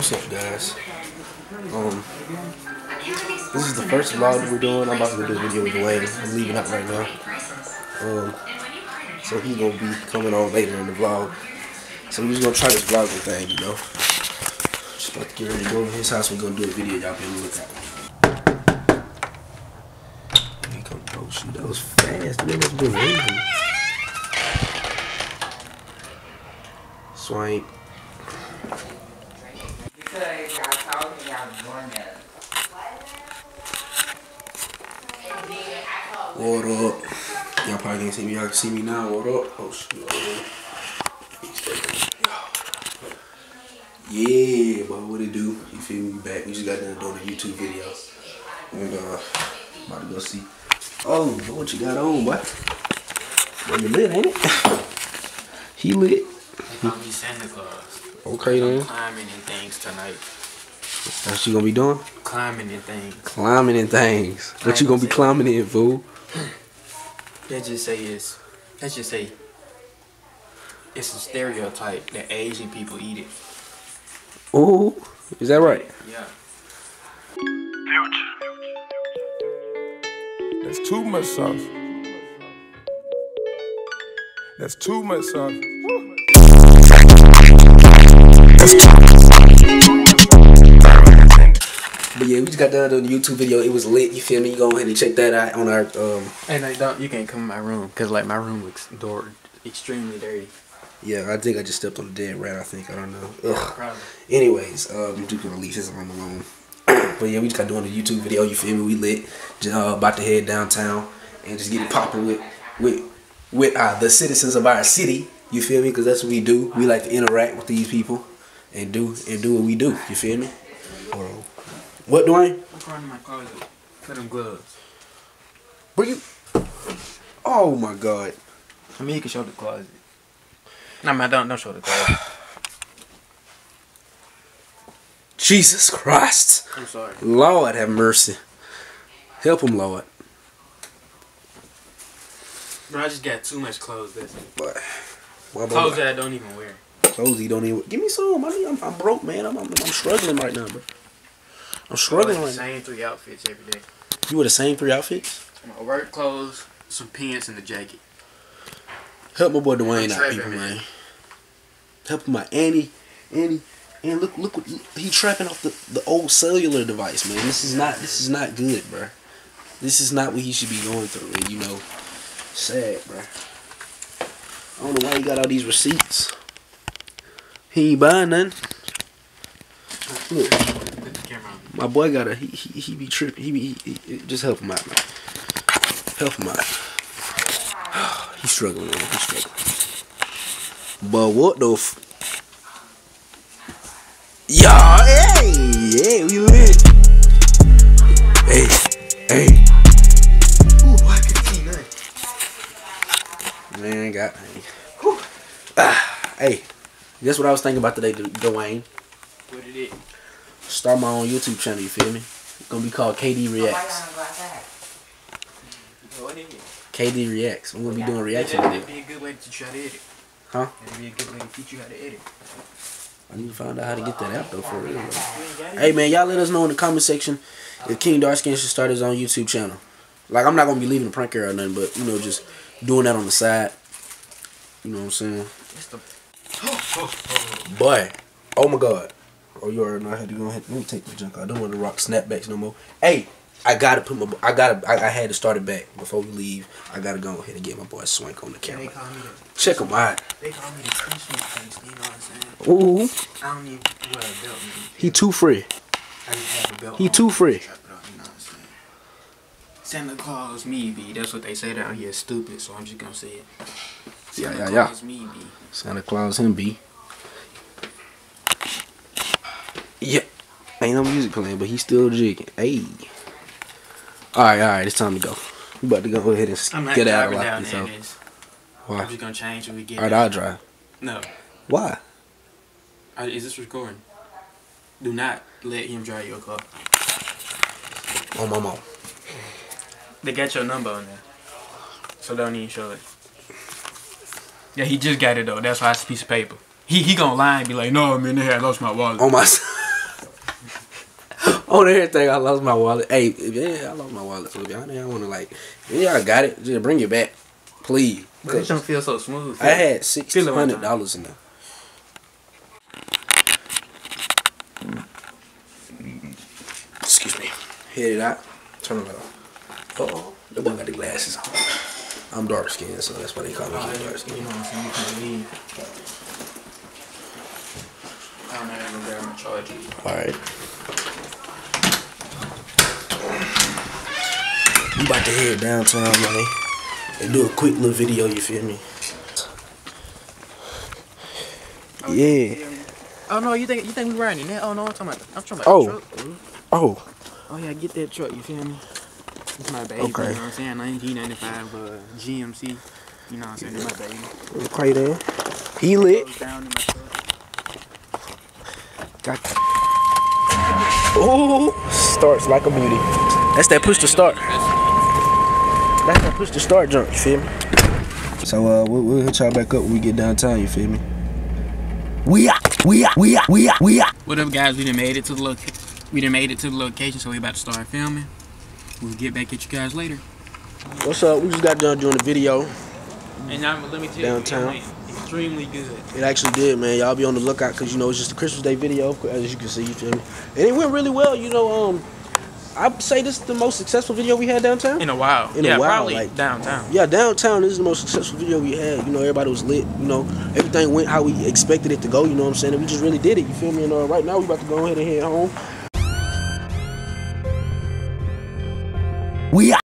What's up, guys? Um, this is the first vlog we're doing. I'm about to do a video with Wayne. I'm leaving out right now. Um, so he's gonna be coming on later in the vlog. So we're just gonna try this vlogging thing, you know. Just about to get ready to go to his house. We're gonna do a video. Y'all can look at. Here come oh shoot, that was fast. Man, that's been. Swank. Me. What up? Y'all probably can't see me. Y'all can see me now. What up? Oh shoot. Yeah, but what it do? You feel me? Back. We just got done doing a YouTube video. And uh about to go see. Oh, what you got on, boy? Well, you lit, ain't it? he lit. I'm be Santa Claus. Okay I'm then. climbing in things tonight. That's what you gonna be doing? Climbing in things. Climbing in things. What you gonna be climbing in, fool? Let's just say it's. Let's just say. It's a stereotype that Asian people eat it. Ooh, is that right? Yeah. That's too much sauce. That's too much sauce. But yeah, we just got done doing the YouTube video. It was lit. You feel me? You go ahead and check that out on our um. And I don't. You can't come in my room because like my room looks door extremely dirty. Yeah, I think I just stepped on a dead rat. I think I don't know. Ugh. probably. Anyways, um, Duke can release his on the room. but yeah, we just got doing the YouTube video. You feel me? We lit. Just, uh, about to head downtown and just get it popping with with with uh, the citizens of our city. You feel me? Because that's what we do. We like to interact with these people and do and do what we do. You feel me? Hold on. What, Dwain? I'm around in my closet. Put them gloves. Where you? Oh my God. I mean, you can show the closet. No, man, don't don't show the closet. Jesus Christ. I'm sorry. Lord have mercy. Help him, Lord. Bro, I just got too much clothes. That's it. But Clothes that I don't even wear. Clothes he don't even give me some. I mean, I'm, I'm broke, man. I'm, I'm I'm struggling right now, bro. I'm struggling right the now. same three outfits every day. You wear the same three outfits? My work clothes, some pants, and a jacket. Help my boy Dwain out, people, man. man. Help out, Andy. Andy. And look, look what he trapping off the, the old cellular device, man. This is not this is not good, bro. This is not what he should be going through, and you know, sad, bro. I don't know why he got all these receipts. He ain't buying nothing. Look, my boy got a he he, he be tripping. He be he, he- just help him out, man. Help him out. He's struggling, man. He's struggling. But what the f? Yeah, hey, yeah, we lit. Hey, hey. Ooh, I can see. Man, got me. Ah, hey, guess what I was thinking about today, Du- Dwain? What it is? Start my own YouTube channel. You feel me? It's Gonna be called KD oh, Why Reacts. y'all go outside? What it is? KD Reacts. I'm gonna be doing reaction That'd videos. be a good way to teach you how to edit. Huh? That'd be a good way to teach you how to edit. I need to find out how to get that out though for real. bro. You ain't got it? Hey man, y'all let us know in the comment section if King Darkskin should start his own YouTube channel. Like I'm not gonna be leaving the prank era or nothing, but you know, just doing that on the side. You know what I'm saying? Boy, oh my god. Oh, you already know I had to go ahead. Let me take the junk. out. I don't want to rock snapbacks no more. Hey, I gotta put my. I gotta. I, I had to start it back before we leave. I gotta go ahead and get my boy Swank on the camera. call me the Check him out. they call me the Christmas face. You know what I'm saying? Ooh, I don't even wear a belt. He too free. I just have a belt. He on. too free. Strap it up, you know what I'm saying? Santa Claus me be. That's what they say down here. Stupid. So I'm just gonna say it. Yeah, Santa yeah, yeah. Claus me be. Santa Claus him be. Yeah. Ain't no music playing, but he's still jigging. Hey. Alright, alright, it's time to go. We about to go ahead and I'm get out of lock down this out. Why? I'm just gonna change when we get. Alright. I'll drive. No. Why? Uh, Is this recording? Do not let him drive your car. On my mom. They got your number on there. So don't even show it. Yeah, he just got it though. That's why it's a piece of paper. He he gonna lie and be like, no man, they had lost my wallet. On my on everything. I lost my wallet. Hey, yeah, I lost my wallet. So I don't want to like, yeah, I got it. Just bring it back, please. But it don't feel so smooth. I had six Feel it one hundred time. dollars in there. Excuse me. Hit it out. Turn it off. Oh, the boy got the glasses on. I'm dark skinned, so that's why they call me dark skinned. You know what I'm saying? You can leave. I'm not gonna grab my. All right. We about to head downtown, man, and do a quick little video. You feel me? Oh, yeah. Oh no, you think you think we riding in that? Oh no, I'm talking about I'm talking about Oh. the truck. Oh. Oh yeah, get that truck. You feel me? It's my baby. Okay. You know what I'm saying? 1995 uh, GMC. You know what I'm saying? It's my baby. Okay then. He lit. Goes down in. Got Oh, starts like a beauty. That's that push to start. That's that push to start jump. You feel me? So uh, we'll, we'll hit y'all back up when we get downtown. You feel me? We are, we are, we are, we are, we are. What up, guys? We done made it to the loca- We done made it to the location, so we about to start filming. We'll get back at you guys later. What's up? We just got done doing the video. And now let me tell Downtown. you, it went extremely good. It actually did, man. Y'all be on the lookout because you know it's just a Christmas Day video, as you can see. You feel me? And it went really well. You know, um, I'd say this is the most successful video we had downtown. In a while. In a while, probably like- downtown. Yeah, downtown this is the most successful video we had. You know, everybody was lit. You know, everything went how we expected it to go. You know what I'm saying? And we just really did it. You feel me? And uh, right now we're about to go ahead and head home. We are.